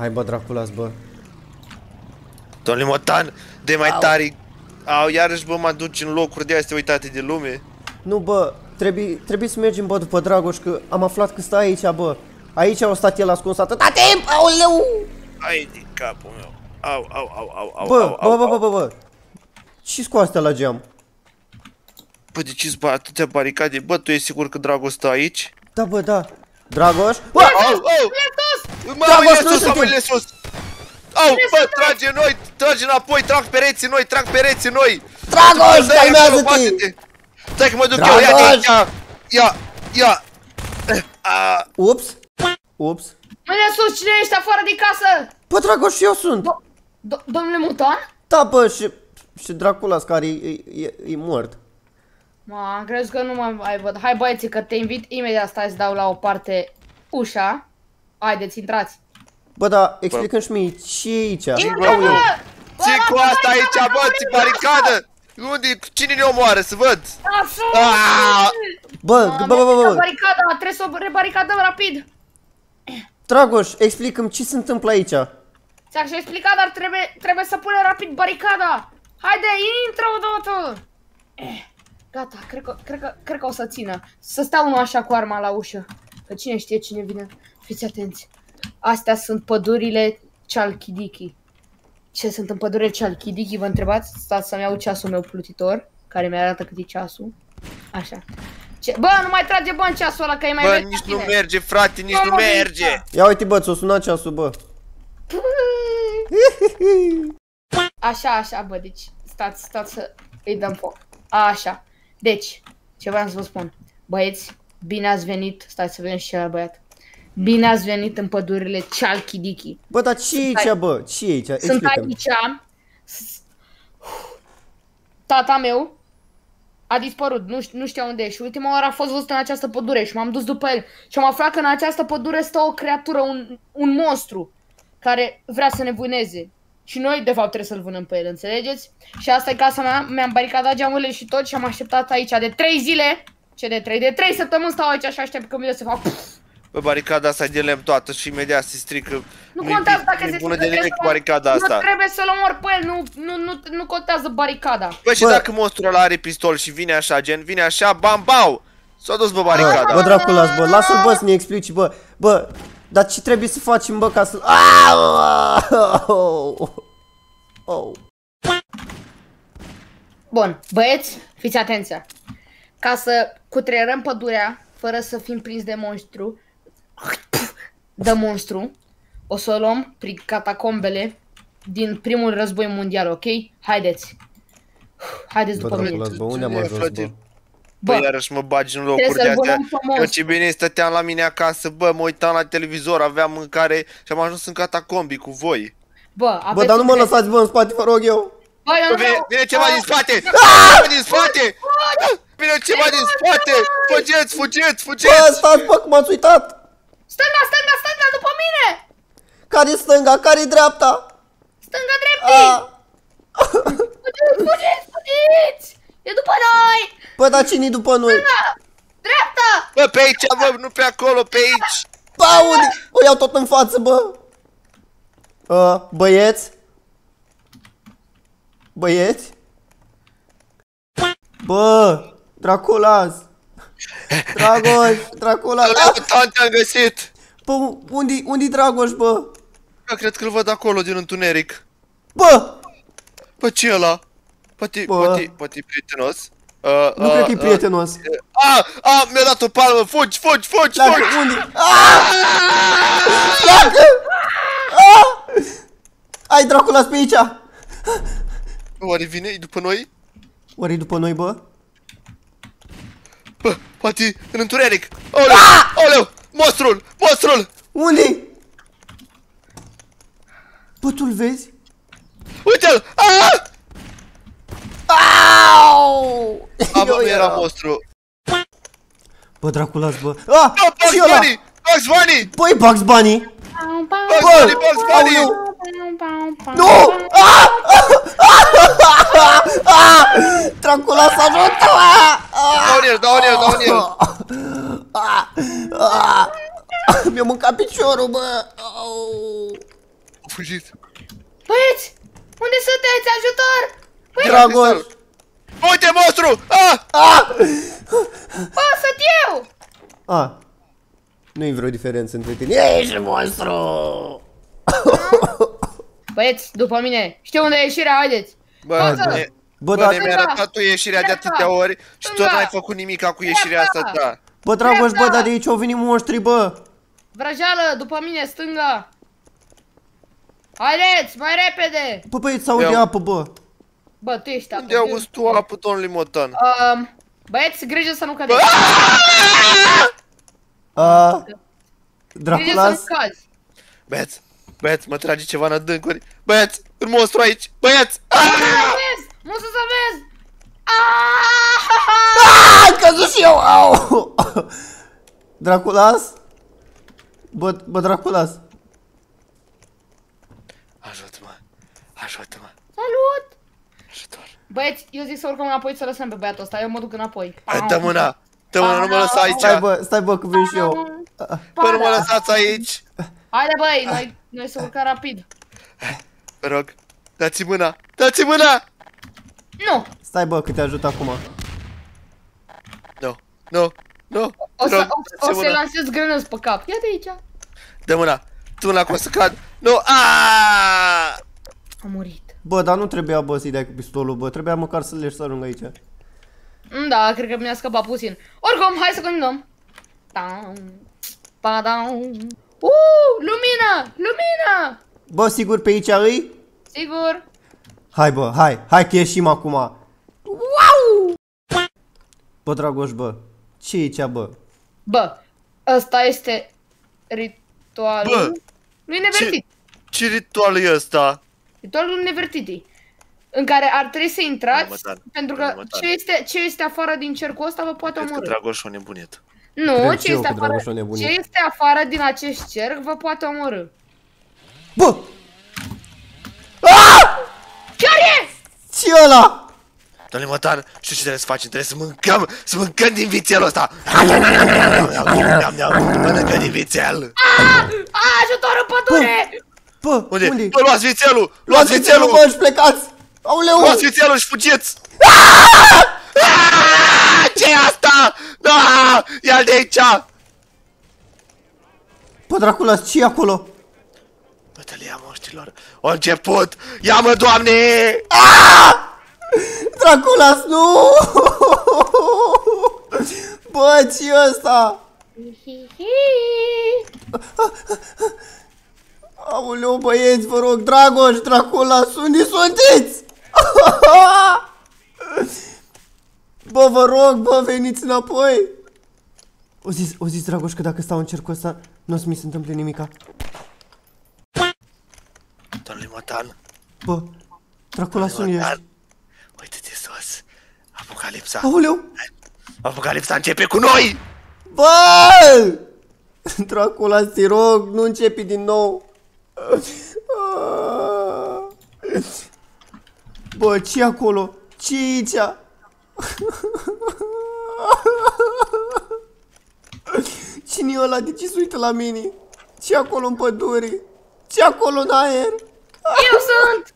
Hai bă, Draculas, bă. Domnule Motan, de mai tare. Au, iarăși bă, mă duci în locuri de astea uitate de lume. Nu, bă, trebuie, trebuie să mergem, bă, după Dragoș, că am aflat că stă aici, bă. Aici au stat el ascuns atâta timp, aoleu! Ai din capul meu. Au, au, au, au, au, Bă, au, bă, bă, au, bă, bă, bă. Ce scoate astea la geam? Bă, de ce-ți bă atâtea baricade? Bă, tu ești sigur că Dragoș stă aici? Da, bă, da. Dragoș? Bă! Au, au! Mă, Dragoș, mâine nu sus, suntem. mâine sus! Au, bă, trage noi, trage înapoi, trag pereții noi, trag pereții noi! Dragoș, Dă-i acolo, calmează-te! bate-te. Stai că mă duc eu, ia, Dragoș! ia, ia, ia! A, Ups! Ups! Mâine sus, cine ești afară din casă? Bă, Dragoș, eu sunt! Do- domnule Mutan? Da, bă, și, și Draculas care e, e, e mort. Mă, am crezut că nu mai mai văd. Hai băieții că te invit imediat, stai să dau la o parte ușa. Haideți, intrați. Bă, da, explicăm și mie, ce e aici? Intră, bă! Bă, ce cu lasă asta aici, baricada, bă, ți baricadă? Unde, cine ne omoară, să văd? Lasă! Ah! Bă, Mamă, bă, bă, bă, bă, Baricada, trebuie să o rebaricadăm rapid. Dragoș, explicăm ce se întâmplă aici. Ți-am și explicat, dar trebuie, trebuie să punem rapid baricada. Haide, intră odată. Eh, Gata, cred că, cred, că, cred că o să țină. Să stea unul așa cu arma la ușă. Că cine știe cine vine. Fiți atenți. Astea sunt pădurile Chalkidiki. Ce sunt în pădurile Chalkidiki, vă întrebați? Stați să-mi iau ceasul meu plutitor, care mi-arată cât e ceasul. Așa. Ce? Bă, nu mai trage bă în ceasul ăla, că e mai Bă, vechi nici ca nu tine. merge, frate, nici Mă, nu mă, merge! Ia uite, bă, ți-o sunat ceasul, bă. Așa, așa, bă, deci stați, stați să îi dăm foc. Așa. Deci, ce vreau să vă spun. Băieți, bine ați venit, stai să vedem și celălalt băiat. Bine ați venit în pădurile Chalkidiki. Bă, dar ce e aici, ai- bă? ce e aici? Sunt Explică-mi. aici. s- Tata meu a dispărut, nu, ș- nu știa unde e și ultima oară a fost văzut în această pădure și m-am dus după el și am aflat că în această pădure stă o creatură, un, un monstru care vrea să ne vâneze. Și noi, de fapt, trebuie să-l vânăm pe el, înțelegeți? Și asta e casa mea, mi-am baricadat geamurile și tot și am așteptat aici de 3 zile. Ce de 3? De 3 săptămâni stau aici și aștept că vine să fac puf. Bă, baricada asta e de lemn toată și imediat se strică. Nu Nu-i contează bine- dacă nu-i se bună de strică, nimic trebuie să- baricada asta. Nu trebuie să-l omor pe el, nu, nu, nu, nu contează baricada. Bă, și Bă. dacă monstrul ăla are pistol și vine așa, gen, vine așa, bam, bau! S-a dus, bă, baricada. Bă, Draculas, bă, lasă-l, bă, să ne explici, bă. Bă, dar ce trebuie să facem, bă, ca să... Au! Oh. Bun, băieți, fiți atenția. Ca să cutreierăm pădurea, fără să fim prins de monstru, de monstru, o să o luăm prin catacombele din primul război mondial, ok? Haideți. Haideți Bă, după mine. Draculas, bă, unde am Bine, ajuns, bă? frate. Bă, Bă, iarăși mă bagi în locuri trebuie de să-l astea. vânăm pe Eu monstru. ce bine stăteam la mine acasă, bă, mă uitam la televizor, aveam mâncare și am ajuns în catacombi cu voi. Bă, Bă, aveți dar nu mă un- lăsați, bă, în spate, vă rog eu. Bă, eu Bă, nu vine, vreau- vine ceva Bă, din spate! Ah! Vine din spate! Vine ceva din spate! Fugeți, fugeți, Bă, fugeți! stați, bă, cum ați uitat. Stânga, stânga, stânga, după mine! Care-i stânga, care-i dreapta? Stânga, dreptii! A, Fugiți, fugiți, fugiți! E după noi! bă, dar cine după noi? Dreapta! Bă, pe aici, bă, nu pe acolo, pe aici! Bă, unde? O iau tot în față, bă. Uh, băieți? Băieți? Bă, Draculas. Dragoș, Draculas. Ăla Ah, cu tante am găsit! bă, unde, unde Dragoș, bă? Bă, cred că îl văd acolo din întuneric. Bă, Bă, ce e ăla? Poate, Bă. poate, poate e prietenos? Uh, nu cred că e prietenos. A, a, mi-a dat o palmă, fugi, fugi, fugi, Pleacă, fugi! unde? Ah! Pleacă! Ah! Ai Draculas pe aici! Oare vine e după noi? Oare după noi, bă? Bă, poate în întuneric! Oleu, oleu, monstrul, monstrul! unde Bă, tu-l vezi? Uite-l! Ah! Au! A, bă, Eu nu era eram. monstru. Bă, Draculas, bă. Ah, Bă, Bugs ce ăla? Bunny! Bugs Bunny! Băi, Bugs Bunny! Bugs Bă, Bunny, Bugs Bunny! aoleu. Nu! Ah! Ah! Draculas, ajută-mă! Ah! Dau în el, dau în el, dau în el! Ah! Ah! Mi-a mâncat piciorul, bă! Au! fugit. Băieți! Unde sunteți? Ajutor! Băieți! Dragoș! Uite monstru! Ah! Bă, sunt eu! A. Nu-i vreo diferență între tine. Ești monstru! Băieți, după mine, știu unde e ieșirea, haideți! Bă, Față! ne, Bă, bă, dar- ne mi-a arătat tu ieșirea de Dreapta! atâtea ori și tot Stânga! n-ai făcut nimic cu ieșirea asta Dreapta! ta. Bă, Dragoș, bă, Dreapta! dar de aici au venit monștri, bă! Vrăjeală, după mine, stânga! Haideți, mai repede! Bă, băieți, s-aude Eu- apă, bă! Bă, tu ești Unde au gustul tu apă, domnului Motan? Um, băieți, grijă să nu cadeți! A, Grijă să Draculas? nu cazi! Băieți, băieți, mă trage ceva în adâncuri. Băieți, un monstru aici. Băieți! Ah! Să vezi! Musu să vezi! Aaaa! Ai căzut și eu! Au! Draculas? Bă, bă, Draculas. Ajută-mă, ajută-mă, Salut! ajutor. Băieți, eu zic să urcăm înapoi să lăsăm pe băiatul ăsta, eu mă duc înapoi. Hai, Dă mâna, dă mâna, nu mă lăsa aici. Stai, bă, stai, bă, că vin și eu. Bă, nu mă lăsați aici. Haide băi, noi, noi să urcăm rapid. Vă rog, dați mâna, dați mâna! Nu! Stai, bă, că te ajut acum. Nu, nu, nu. O Vă să, rog, o, o dați să mâna. lansez grănăzi pe cap. Ia de aici. Dă mâna, dă mâna că o să cad. Nu, aaa! A murit. Bă, dar nu trebuia, bă, să-i dai cu pistolul, bă, trebuia măcar să le să ajung aici. Mm, Da, cred că mi-a scăpat puțin. Oricum, hai să continuăm. Tam, padam. Uh, lumină! Lumină! Bă, sigur pe aici îi? Sigur. Hai, bă, hai, hai că ieșim acum. Wow! Bă, Dragoș, bă, ce e aici, bă? Bă, ăsta este ritualul Bă, lui Nevertiti. Ce ritual e ăsta? Ritualul lui Nevertiti. În care ar trebui să intrați, Mătan, pentru că mătan. ce este, ce este afară din cercul ăsta vă poate Cred că omorâ. Dragoș a nebunit. Nu, Cred ce eu este, că afară, Dragoș a nebunit. ce este afară din acest cerc vă poate omorâ. Bă! Ce ăla? Domnule Motan, știu ce trebuie să facem, trebuie să mâncăm, să mâncăm din vițelul ăsta. Mănâncă din vițel. A, ajutor în pădure! Bă, Unde? unde? Bă, luați vițelul! Luați vițelul, vițelul! bă, și plecați! Aoleu! Luați vițelul și fugiți! ce e asta? Da! Ia-l de aici! Bă, Draculas, ce e acolo? Bătălia moștilor, a început! Ia-mă, doamne! Draculas, nu! Bă, ce e ăsta? Aoleu, băieți, vă rog, Dragoș, Draculas, unde sunteți? Bă, vă rog, bă, veniți înapoi! O zis, o zis Dragoș că dacă stau în cercul ăsta, nu o să mi se întâmple nimica. Domnule Motan, Bă, Draculas, unde ești? Motan, uite-te sus! Apocalipsa! Aoleu! Apocalipsa începe cu noi! Bă! Dracula, te rog, nu începi din nou. Bă, ce acolo? ce aici? Cine e ăla? De ce se uită la mine? ce acolo în pădure? ce acolo în aer? Eu sunt!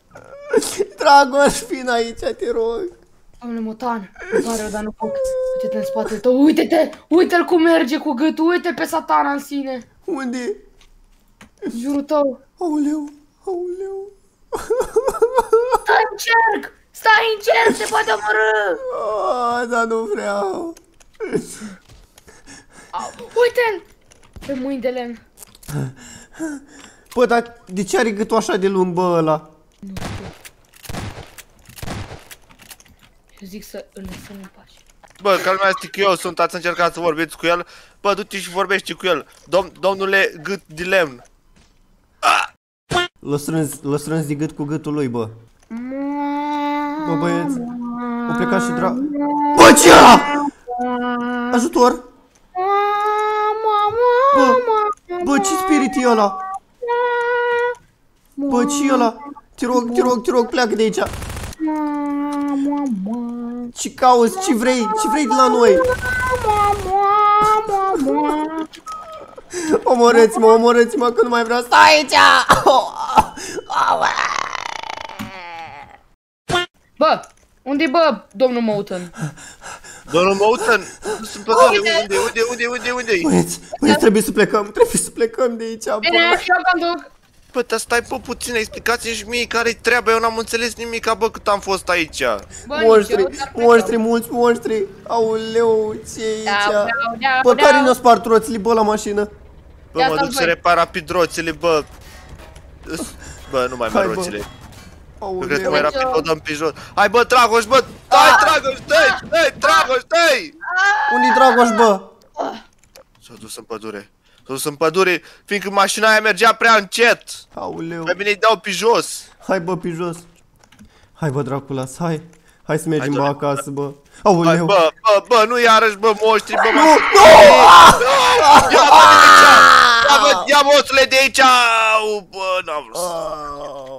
Dragoș, vin aici, te rog. Domnule Motan, îmi pare rău, dar nu pot. Uite-te în spatele tău, uite-te! Uite-l cum merge cu gâtul, uite pe satana în sine. Unde? În jurul tău. Aoleu, aoleu. Stai în cerc! Stai în cerc, te poate omorâ! Ah, dar nu vreau. Au, Uite-l! Pe mâini de lemn. Bă, dar de ce are gâtul așa de lung, bă, ăla? Eu zic să îl lăsăm în pace. Bă, calmează că eu sunt, ați încercat să vorbiți cu el. Bă, du-te și vorbești cu el. Dom domnule gât de lemn. L-a strâns, l-a strâns de gât cu gâtul lui, bă. Bă, băieți, au plecat și dra... Bă, ce ăla? Ajutor! Bă, bă, ce spirit e ăla? Bă, ce e ăla? Te rog, te rog, te rog, pleacă de aici. Ce cauți? Ce vrei? Ce vrei de la noi? Omorâți-mă, omorâți-mă, că nu mai vreau să stau aici! Bă, unde bă, domnul Moulton? Domnul Moulton, nu sunt pe care, unde, unde, unde, unde, unde? Băieți, băieți, trebuie să plecăm, trebuie să plecăm de aici, Bine, bă. eu conduc. Bă, dar stai pe puțin, explicați-mi și mie care-i treaba, eu n-am înțeles nimic, bă, cât am fost aici. Bă, nici eu, Monștri, dar plecăm. monștri, mulți monștri. Aoleu, ce e Dau, aici? dau, dau, Bă, care dau. ne-a spart roțile, bă, la mașină? Bă, Ia mă stați duc să voi. repar rapid roțile, bă. Bă, nu mai Hai, merg bă. roțile. Eu cred că mai Aoleu. rapid o dăm pe jos. Hai, bă, Dragoș, bă! Stai, Dragoș, stai! Stai, Dragoș, stai! Unde-i Dragoș, bă? S-a dus în pădure. S-a dus în pădure, fiindcă mașina aia mergea prea încet. Aoleu. Mai bine îi dau pe jos. Hai, bă, pe jos. Hai, bă, Draculas, hai. Hai să mergem, Hai, bă, Draculas. acasă, bă. Hai, Aoleu. bă, bă, bă, nu iarăși, bă, moștri, bă, Nu, mașini. Ia, bă, de aici! Ia, bă, ia moțule de aici! Au, Bă, n-am vrut. Au.